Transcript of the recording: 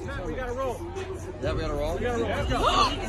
We gotta roll. Yeah, we gotta roll. We gotta roll. Let's go.